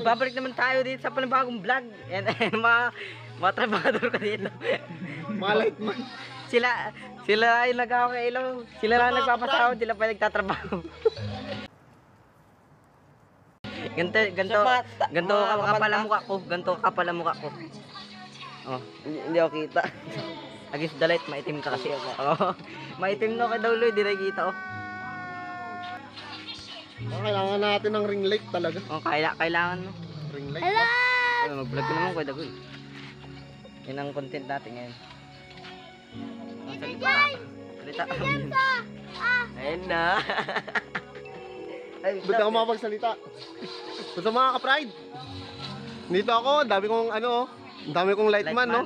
babalik naman tayo dito sa panibagong vlog. Yan, yan, mga, mga trabador ko dito. Mga light man. sila, sila yung nagkakailaw. Sila lang nagpapasahod, sila pa yung nagtatrabaho. ganto, ganto, ganto ka kapal ang mukha ko. Ganto ka kapal ang mukha ko. Oh, Hindi, ako kita. against the light, maitim ka kasi. Oh, maitim no kay daw Lloyd, di nakikita oh. Oh, kailangan natin ng ring light talaga. Oh, kaila, kailangan mo. Ring light. Ay, mag-vlog ka naman, Kuya Dagoy. Yan ang content natin ngayon. Ang salita. Salita. Ayun na. Ay, Ba't ako makapagsalita? Basta mga ka-pride. Dito ako, dami kong ano, oh. Dami kong lightman, no?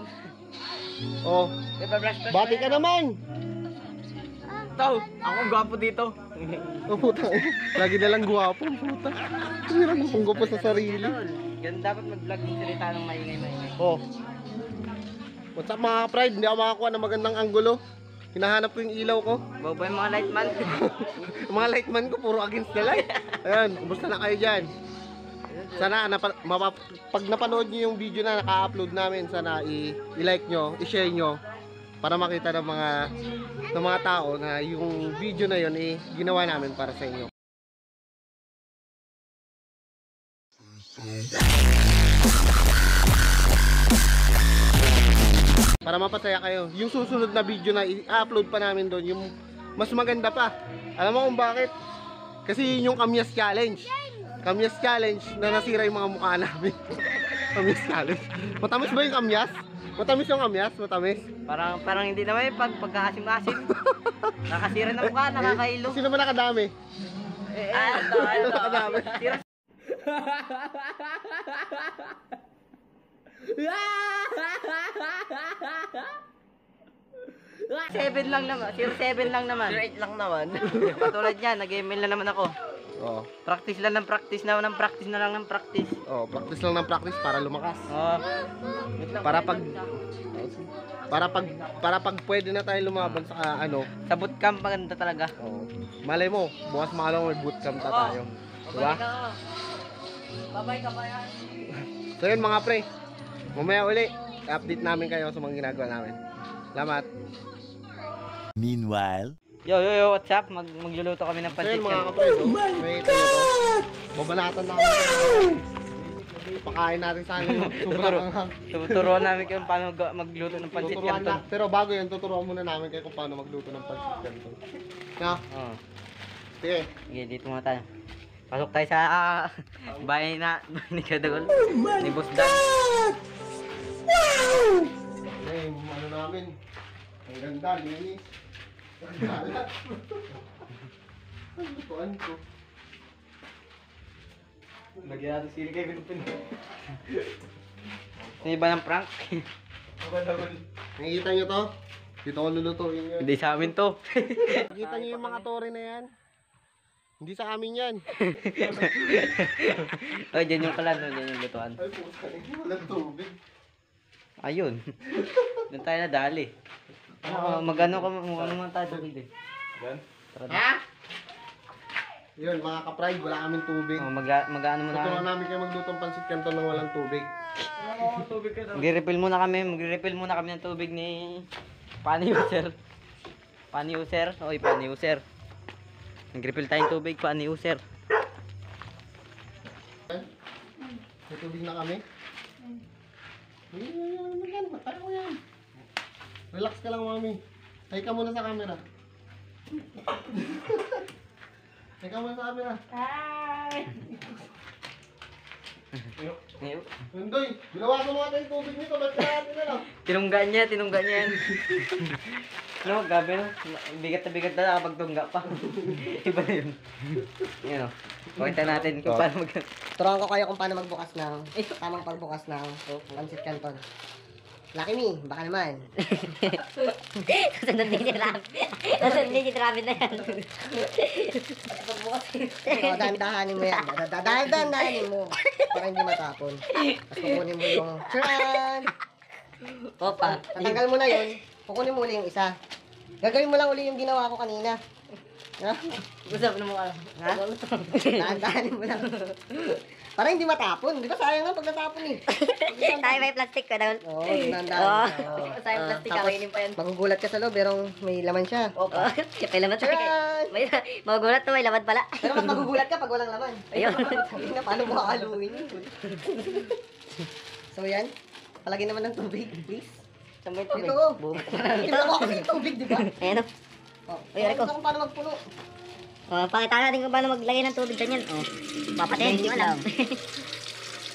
Oh, bati ka naman. Ito, ako gwapo dito. Oh, puta. Lagi na lang guwapo, puta. Hirang kong gupo sa sarili. Ganun dapat mag-vlog yung salita ng maingay-maingay. Oh. What's up mga ka-pride? Hindi ako makakuha ng magandang anggulo. Hinahanap ko yung ilaw ko. Bobo yung mga light man. Yung mga lightman ko, puro against the light. Ayan, kumusta na kayo dyan? Sana, napa, pag napanood nyo yung video na naka-upload namin, sana i- i-like nyo, i-share nyo para makita ng mga ng mga tao na yung video na yun eh, ginawa namin para sa inyo. Para mapasaya kayo. Yung susunod na video na i-upload pa namin doon, yung mas maganda pa. Alam mo kung bakit? Kasi yun yung Kamyas Challenge. Kamyas Challenge na nasira yung mga mukha namin. kamyas Challenge. Matamis ba yung Kamyas? Matamis yung Kamyas? Matamis? Parang parang hindi naman yung pag pagkaasim-asim. Nakasira ng mukha, nakakailo. Sino ba nakadami? Eh, eh, ito, ito. Nakadami. Sira Seven lang naman. Zero seven lang naman. Zero eight lang naman. Patulad niya, nag-email na naman ako. Oo. Practice lang ng practice na ng practice na lang ng practice. Oh, practice lang ng practice para lumakas. Oh. Para pag para pag para pag pwede na tayo lumaban sa ah, ano, Sa bootcamp maganda talaga. oh, malay mo, bukas maalam may bootcamp na tayo. Diba? Babay ka ba yan? So yun mga pre, mamaya uli, update namin kayo sa mga ginagawa namin. Salamat. Meanwhile, Yo, yo, yo, what's up? Mag magluluto kami ng pancit yun mga canton. kapre, so, may ito ito. Babanatan namin. Pakain natin sana yung sobrang anghang. Tuturuan namin kayo paano magluto ng pancit Tuturuan canton. na, pero bago yun, tuturuan muna namin kayo kung paano magluto ng pancit canton. Na, Oh. sige. Sige, dito muna tayo. Pasok tayo sa ah, bahay na ni Kadagol. Ni Boss Dan. Eh, ano namin, ang ganda, linis. Gala. Ang lutuan ko. Natin sili kay Pinpin. May iba ng prank? Nakikita nyo to? Dito ko lulutuin yun. Hindi sa amin to. Nakikita nyo yung mga tore na yan? Hindi sa amin yan. oh, dyan yung kalan, no? dyan yung lutuan. Ay, puta, walang tubig. Ayun. Doon tayo nadali. Ano, magano ka, ano man tayo dito eh. Tara na. Ha? Yun, mga ka-pride, wala kaming tubig. Oh, mag, mag-ano muna Tuturuan namin kayo magluto ng pansit canton ng walang tubig. Magre-refill muna kami, magre-refill muna kami ng tubig ni Pani User. Pani User, oy Pani User. Nag-refill tayong tubig, Pani User. May tubig na kami. Yan, yan, yan, yan. Matay ko yan. Relax ka lang, mami. Hay ka muna sa camera. Hay ka muna sa camera. Ngayon, Hundoy, binawasan mo natin yung tubig nito. Ba't kaya natin na lang? Tinungga niya, tinungga niya yan. no, gabi no. Bigat na bigat na kapag tungga pa. Iba na yun. Yan o. Pakita natin kung paano mag... Turuan ko kayo kung paano magbukas ng, eh, tamang pagbukas ng pancit canton. Lucky me, baka naman. Sunod din si Rabbit. Sunod din si Rabbit na yan. So, dahan-dahanin mo yan. Da- Dahan-dahanin mo. Para hindi matapon. Tapos kukunin mo yung, Tran! Opa. Tatanggal mo na yun. Kukunin mo uli yung isa. Gagawin mo lang uli yung ginawa ko kanina. Usap na mo ka. Ha? Dahan-dahanin mo lang. Para hindi matapon. Di ba sayang nga pag natapon eh. Tayo may plastic ka daw. Oo, oh, Oo. Sayang plastic, kakainin pa yan. Magugulat ka sa loob, pero may laman siya. Opo. May laman. Tiyan! May magugulat to, may laman pala. Pero mas magugulat ka pag walang laman. Ayun. Paano mo kakaluin yun? so yan, palagay naman ng tubig, please. Tambay to. Ito, oh. Boom. Ito ako kasi yung tubig, di ba? Ayan o. Oh, Uy, Rico. kung paano magpuno. Oh, pakita natin kung paano maglagay ng tubig dyan yan. Oh. Papatin, hindi mo alam.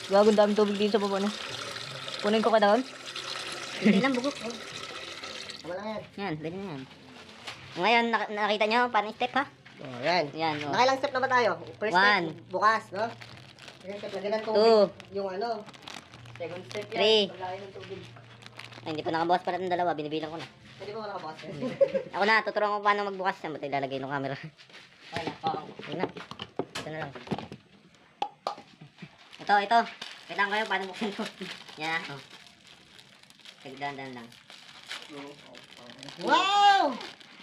Gago dami tubig dito sa baba na. Kunin ko ka doon. Hindi lang bugok. Tama lang yan. Yan, na yan. Ngayon, nak- nakita nyo, paano step ha? Oh, yan. Yan, oh. Nakailang step na ba tayo? First One. step, bukas, no? Second step, lagyan ng tubig. Two. Yung ano. Second step Three. Ay, hindi pa nakabukas pala ng dalawa, binibilang ko na. Pwede ba wala ka bukas? Ako na, tuturuan ko paano magbukas yan. Ba't ilalagay ng camera? Wala, oo. Yun na. Ito na lang. Ito, ito. Kailangan kayo paano buksan to. Yan na. Oh. Tagdaan-daan lang. wow!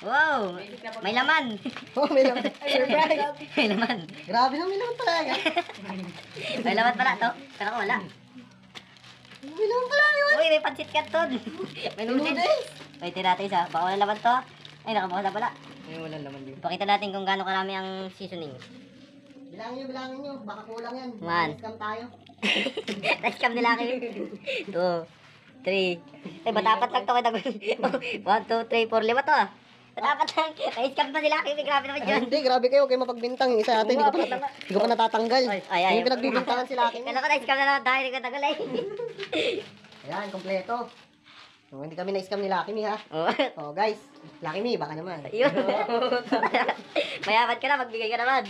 Wow! May laman! Oh, may laman. Surprise! may laman. Grabe na, may laman pala yan. May laman pala to. Pero wala. May laman pala yun. Uy, may pansit canton. may noodles. Wait, natin isa. Baka wala laman to. Ay, nakabukas na pala. May walang laman din. Pakita natin kung gaano karami ang seasoning. Bilangin nyo, bilangin nyo. Baka kulang yan. One. Scam tayo. Nice cam nila kami. Two, three. Ay, matapat lang to. One, two, three, four, lima to ah. Matapat lang. Nice cam pa sila kami. Grabe naman Ay, yun. hindi, grabe kayo. Kayo mapagbintang. Yung isa natin, hindi ko pa, nat- hindi ko pa natatanggal. Ay, ay, ay. Yung pinagbibintangan sila akin. Kala ko nice cam na naman tayo. Hindi ko tagal eh. Ayan, kompleto. So, hindi kami na-scam ni Lucky Me, ha? Oh. Oh, guys. Lucky Me, baka naman. Yun. Mayaman ka na. Magbigay ka naman.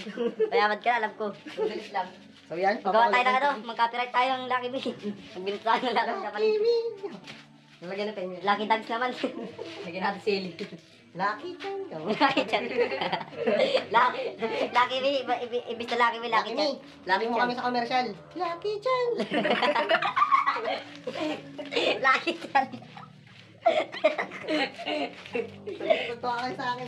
Mayaman ka na. Alam ko. Bilis lang. So, yan. Magawa tayo ng ano. Mag-copyright tayo ng Lucky Me. Magbintahan ng Lucky Me. Nalagyan natin yun. Lucky Dogs naman. Lagyan natin sili. Lucky Chan. Lucky Chan. Lucky, Lucky Me. iba- ibi- Ibis na Lucky Me. Lucky Chan. Lucky mo kami sa commercial. Lucky Chan. Lucky Chan. Totoo kayo sa akin?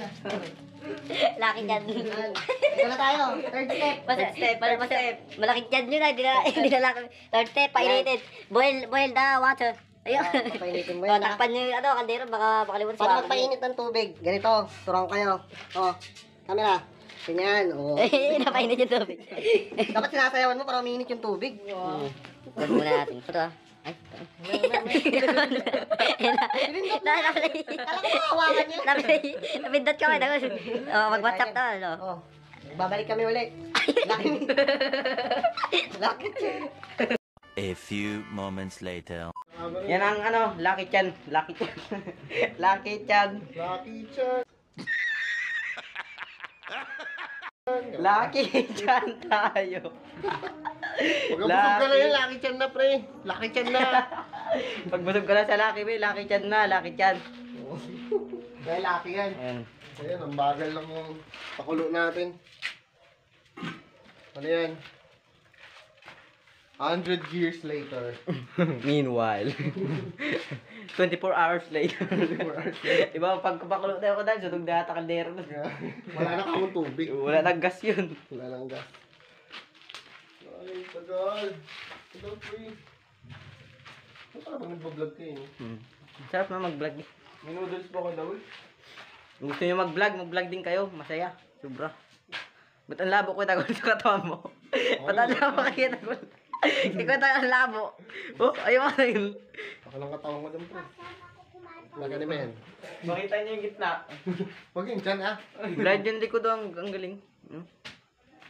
Lucky Chan. Ayan. Ito na tayo. Third step. Mas, step, mas, mas, malaking chan yun na, hindi na, hindi na lang. Third step, painitin. Boil, boil the water. Ayun. Ah, papainitin mo Oh, yan, ha? takpan nyo yung ano, kaldero, baka makalimutan Paano magpainit ng tubig? Ganito. Turang kayo. Oh. Camera. Ganyan. Oh. Eh, napainit yung tubig. Dapat sinasayawan mo para uminit yung tubig. Huwag muna natin. Ito ah. Ay. Na. Na, niya. Naplay. Napindot ka kayo. Oh, mag-whatsapp to, ano. Oh. Babalik kami ulit. Lucky me. A few moments later. Yan ang ano, Lucky Chan. Lucky Chan. Lucky Chan. Lucky Chan. Lucky Chan tayo. Huwag ka busog ka na yun, Lucky Chan na, pre. Lucky Chan na. Pagbusog ka na sa Lucky May, Lucky Chan na, Lucky Chan. Kaya Lucky yan. Ayan. Ayan, ang bagal lang yung pakulo natin. Ano yan? 100 years later. Meanwhile. 24 hours later. Iba, pag pakulo tayo ko dahil, sunog na ata kaldero nun. Wala na kamong tubig. Wala nang gas yun. Wala nang gas. Ay, tagal. Tagal, pre. Ano pa naman nagbablog kayo? eh? Hmm. Sarap na mag-vlog eh. May noodles pa ko daw. eh. Kung gusto nyo mag-vlog, mag-vlog din kayo. Masaya. Sobra. Ba't ang labo ko tagol sa katawan mo? Ba't ang labo kayo tagol? Ko tayo ang labo. Oh, ayaw ka na yun. Ako lang katawan ko dyan, pre. Magaling mo yan. Makita niyo yung gitna. Huwag yun dyan, ah. Blind yung likod ang, ang galing. Hmm?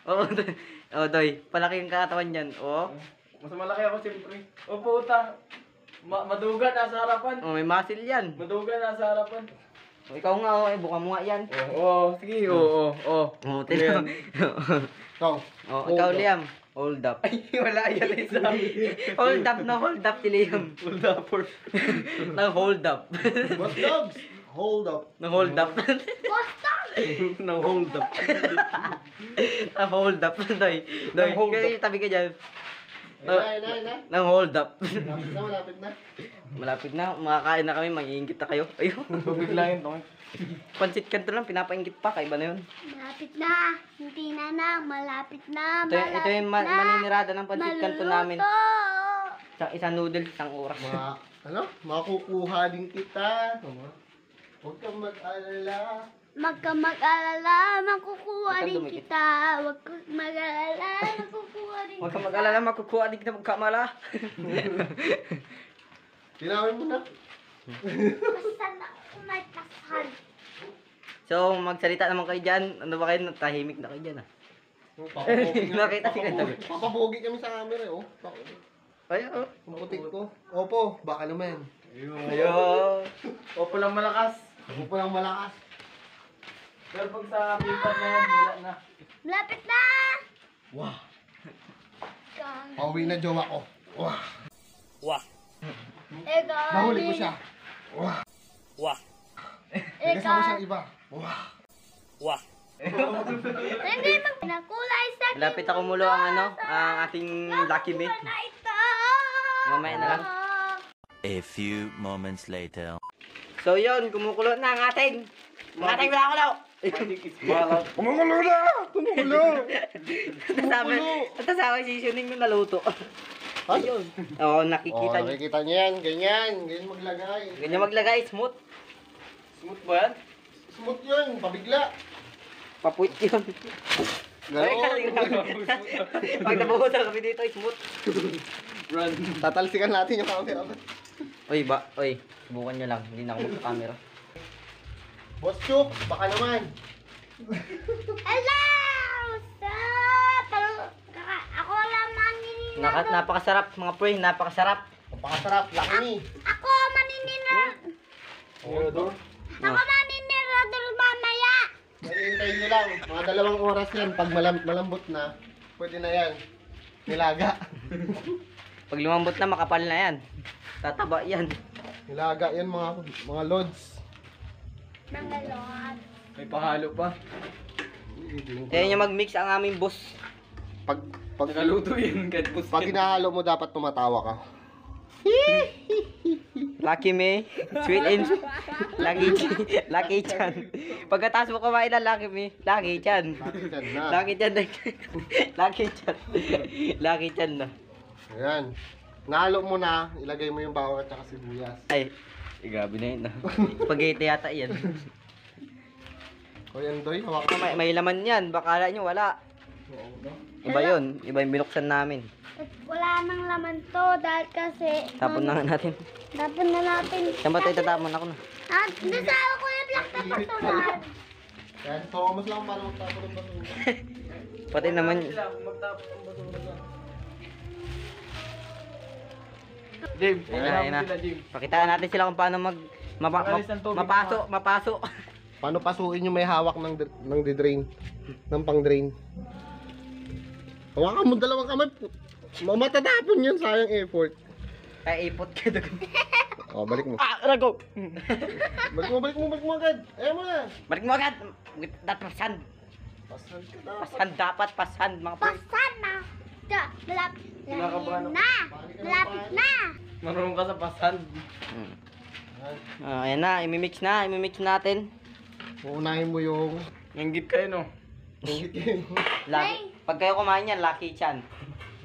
Oo, doy. Oo, doy. Palaki yung katawan niyan. Oo. Mas malaki ako siyempre. O puta. Ma maduga nasa harapan. Oh, may muscle yan. Maduga nasa harapan. Oh, ikaw nga, oh, eh, buka mo nga yan. Oo, oh, sige. Oo, oo, oo. Oh, tinan. Ikaw. oh, ikaw, Liam. Hold up. Ay, wala yan ay sabi. hold up na hold up si Liam. Hold up for. na hold up. What dogs? Hold up. na hold up. Nang hold up. na hold up. Doy. Doy, Nang hold kaya tabi ka dyan. Na, na, na. Nang hold up. Malapit na, malapit na. Malapit na, makakain na kami, mag-iingit na kayo. Ayun. Tubig lang yun, Tong. Pansit kanto lang, pinapaingit pa, kaiba na yun. Malapit na. Hindi na na. Malapit na. Ito, ito yung ma- malapit na. maninirada ng pansit kanto namin. Maluluto. Isang, isang noodles, isang oras. Mga, ano, makukuha din kita. Huwag kang mag-alala. Huwag ka mag-alala. Makukuha kang rin kita. Huwag ka mag-alala. Makukuha rin Huwag kang mag-alala, makukuha di kita magkamala. Tinawin mo na. Basta na ako may. So, magsalita naman kayo dyan. Ano ba kayo? Tahimik na kayo dyan ah. Papapogi kami. Nakita si Ganda. Papapogi- Papapogi kami sa camera, eh, oh. Ay, oh. Ang putik ko. Opo, baka naman. Ayun. Opo lang malakas. Pa lang malakas. Pero pag sa pipat na yan, wala na. Malapit na. Wah, pauwi na jowa ko. Wah, Ikaw. nahuli ko siya. Wah, may kasama Ikaw. siyang iba. Wah, Hindi mag nakulay sa Malapit ako mulo ang ano, ang ating lucky me. na ito. Mamaya na lang. A few moments later. So yun, kumukulo na ang ating. Ang ating binakulo. Kumukulo na! Kumukulo! Kasama, kasama yung seasoning yung naluto. Ayun. Oo, Oh, nakikita niyo. nakikita niyo yan. Ganyan. Ganyan maglagay. Ganyan maglagay, smooth. Smooth ba yan? Smooth yun. Pabigla. Papuit yun. Ay, Ganoon. Pag nabuhusan kami dito, smooth. Run. Tatalsikan natin yung camera. Oy, ba, oy, subukan nyo lang. Hindi na ako magka-camera. Boss Chuk, baka naman. Hello! Sa talo. Kaka- Ako lang maninira. Naka, napakasarap, mga pre, napakasarap. Napakasarap. Laki ni. Ako maninira. Oh, Ako maninira doon mamaya. Hintayin nyo lang. Mga dalawang oras yan. Pag malam malambot na, pwede na yan. Nilaga. Pag lumambot na, makapal na yan. Tataba yan. Nilaga yan mga mga lods. Mga lord. May pahalo pa. Kaya nyo mag-mix ang aming boss. Pag pag Nakaluto yun, kahit pusin. pag hinahalo mo dapat tumatawa ka. Lucky me, sweet and lucky lucky chan. Pagkatapos mo kumain ng lucky me, lucky chan. Bakit yan na? Lucky chan. lucky chan. lucky chan na. Ayan. Nahalo mo na, ilagay mo yung bawang at saka sibuyas. Ay, eh, grabe na yun. ah. Spaghetti yata yan. O yan doy, hawak Baka may, may laman yan, bakala nyo wala. Iba yun, iba yung binuksan namin. At Wala nang laman to dahil kasi Tapon na nga natin. tapon na natin. Saan ba tayo tatapon ako na? Ah, nasa ako yung black na patulan. Yan, Thomas lang para magtapon ng basura. Pati naman, Sila, kung magtapos ang basura James, Ayun na, ayun na. sila, James. pakitaan natin sila kung paano mag mapa, ng tubig, mapaso, mapaso. Paano pasuin yung may hawak ng dr- ng di-drain? Ng pang-drain. Hawakan mo dalawang kamay. Matatapon yun, sayang effort. Ay, ipot ka doon. O, balik mo. Ah, rago! Balik mo, balik mo, balik mo agad. Ayaw mo na. Balik mo agad! That pasan! Pasan ka na. Pasan dapat, pasan mga pre. Pasan na. Da, malapit Kinakabahan na. Malapit na. Marunong ka sa pasan. Hmm. Ah, ayan na, imimix na, imimix natin. Uunahin mo yung... Nanggit kayo, no? yung Lagi, pag kayo kumain yan, lucky chan.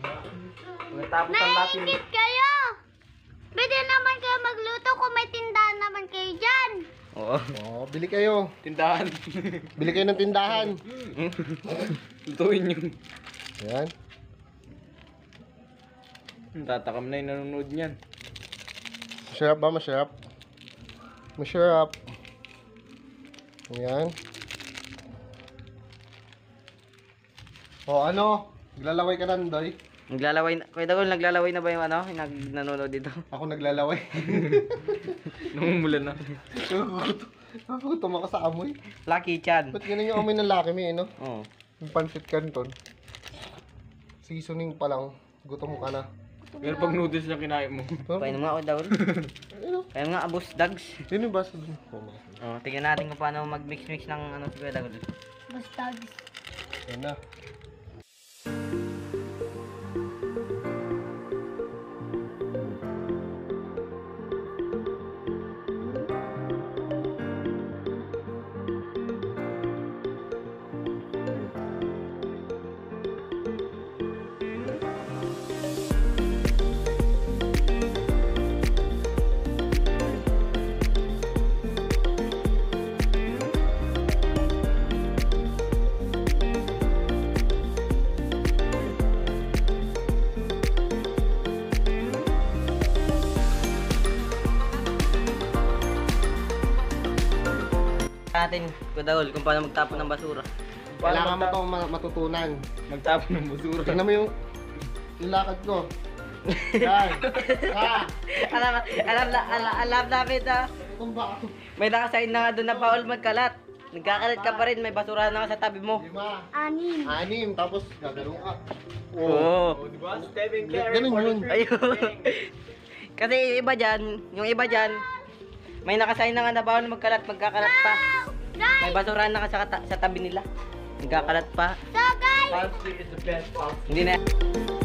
Pagkatapos ang laki. Naingit kayo. Pwede naman kayo magluto kung may tindahan naman kayo dyan. Oo. Oh, bili kayo. Tindahan. Bili kayo ng tindahan. Lutuin yun. Ayan. Tatakam na yung nanonood niyan. Masarap ba? Masarap? Masarap. Ayan. O ano? Naglalaway ka na, Doy? Naglalaway na, Kuya Dagol, naglalaway na ba yung ano, yung nag, nanonood dito? Ako naglalaway. Nungumulan na. Nakugutom ako sa amoy. Lucky chan. Ba't ganun yung amoy ng Lucky Me, eh, no? Oo. Yung pancit canton. Seasoning pa lang. Gutom ka na. Pero pag noodles na kinain mo. Kain mo nga, Dagol. Ano? Kain nga, abos dags. Yun yung basa dun. Oh, tingnan natin kung paano mag-mix-mix ng ano si Kuya Dagol. Basta. Ayan na. Natin, Kudahol, kung paano magtapon ng basura. Kailangan mo itong ma- matutunan. Magtapon ng basura. Tingnan mo yung, yung lakad ko. Yan. Ah, alam, alam, na, alam, alam namin na tumba ako. may nakasign na nga doon na bawal magkalat. Nagkakalat ka pa rin, may basura na nga sa tabi mo. Lima. Anim. Anim. Tapos gagano ka. Oo. Oh, di ba? Stephen Curry. ganun for the yun. Ayun. Kasi yung iba dyan, yung iba dyan, may nakasign na nga na bawal magkalat, magkakalat pa. May basura na sa, sa tabi nila. Nagkakalat pa. So guys, Pantry is the best pantry. Hindi na.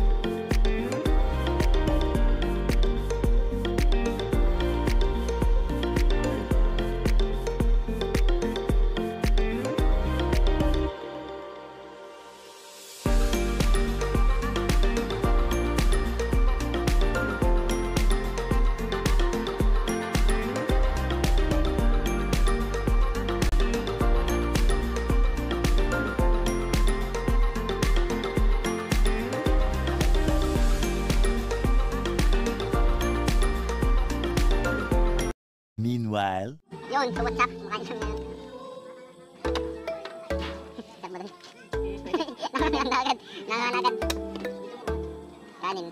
Meanwhile. Yun, so what's up? Mukha. Stop mo dali. Nanganagad. Nanganagad. Kanin.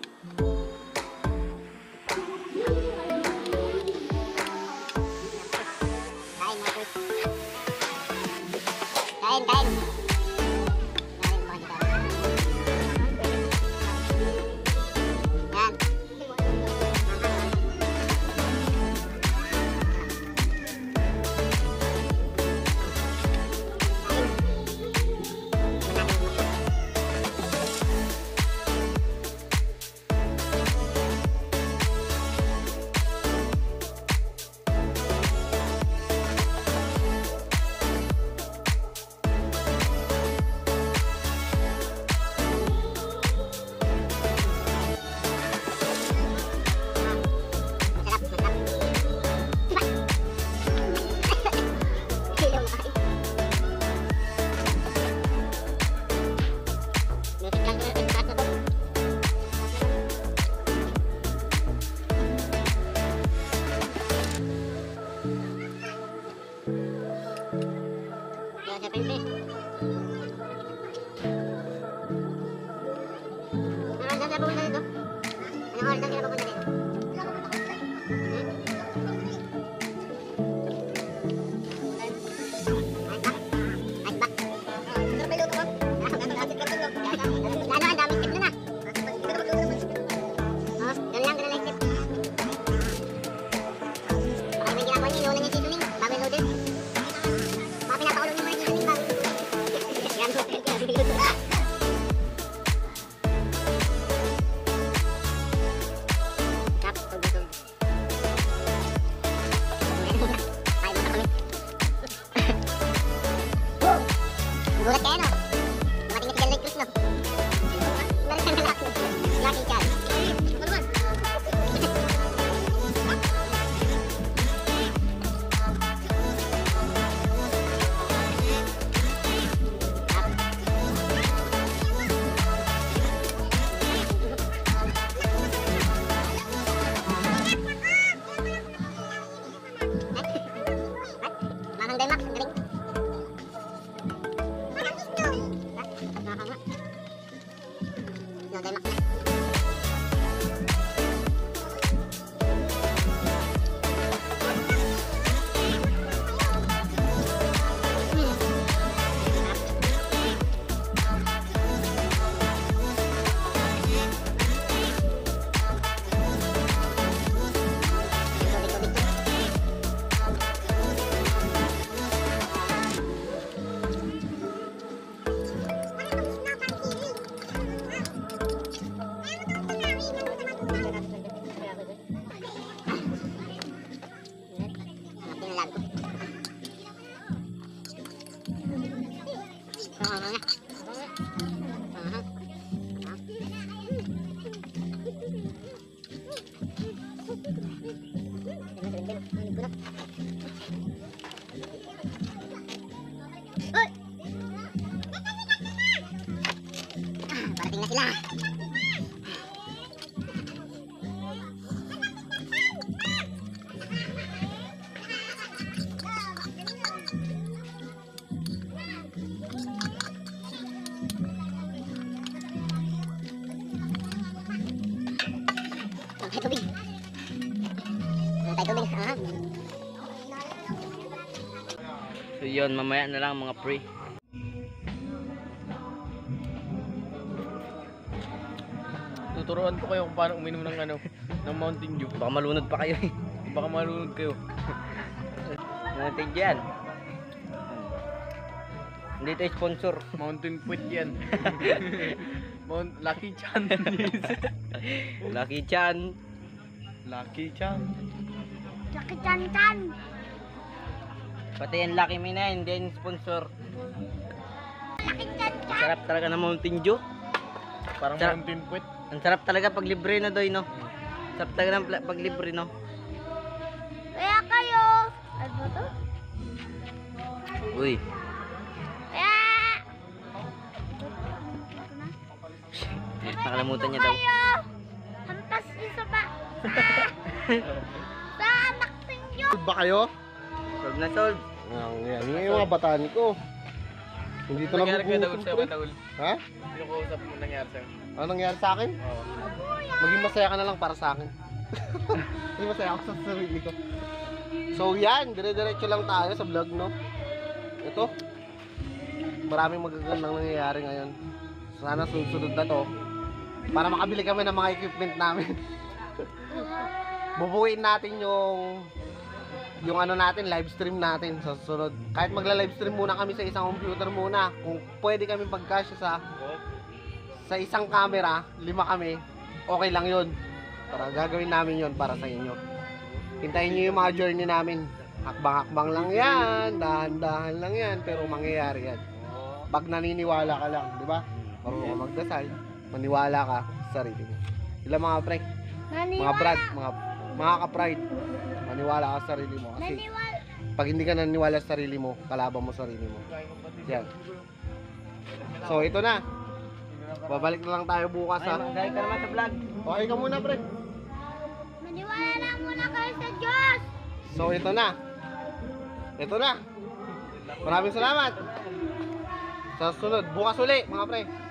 两个人在跑步锻炼。sila. tubig. Wala tayo tubig. Ah. So yun, mamaya na lang mga pre. Tuturuan ko kayo kung paano uminom ng ano, ng Mountain Dew. Baka malunod pa kayo eh. Baka malunod kayo. Natin dyan. Hindi tayo sponsor. Mountain Puit yan. Mount Lucky Chan. Lucky Chan. Lucky Chan. Jackie Chan Chan. Pati yung Lucky Me na, hindi yung sponsor. Jackie Chan Chan. Sarap talaga ng Mountain Dew. Parang Sarap. Mountain Puit. Ang sarap talaga pag libre na doy, no? Sarap talaga ng pag libre, no? Kaya kayo. Ano ba to? Uy, Kaya. nakalimutan niya daw. Kayo. Hampas isa pa. Sa anak ninyo. Ba kayo? Solve na solve. Ang yan, yan yung mga bataan ko. Hindi to Nangyari kayo Daul nagugutom sa'yo, pre. Daul. Ha? Yung kausap mo nangyari sa'yo. Ano nangyari sa akin? Oo. Maging masaya ka na lang para sa akin. Maging masaya ako sa sarili ko. So yan, dire-diretso lang tayo sa vlog, no? Ito. Maraming magagandang nangyayari ngayon. Sana sunod-sunod na to. Para makabili kami ng mga equipment namin. Bubuuin natin yung yung ano natin, live stream natin sa susunod. Kahit magla-live stream muna kami sa isang computer muna. Kung pwede kami pagkasya sa sa isang camera, lima kami, okay lang yun. Para gagawin namin yun para sa inyo. Hintayin nyo yung mga journey namin. Hakbang-hakbang lang yan, dahan-dahan lang yan, pero mangyayari yan. Pag naniniwala ka lang, di ba? Marunong ka magdasal, maniwala ka sa sarili mo. Sila mga pre, mga brad, mga, mga ka-pride, maniwala ka sa sarili mo. Kasi pag hindi ka naniniwala sa sarili mo, kalaban mo sarili mo. Yan. So, ito na. Babalik na lang tayo bukas ha. magdahil ka naman sa vlog. Okay ka muna, pre. Maniwala lang muna kayo sa Diyos. So, ito na. Ito na. Maraming salamat. Sa sunod, bukas uli, mga pre.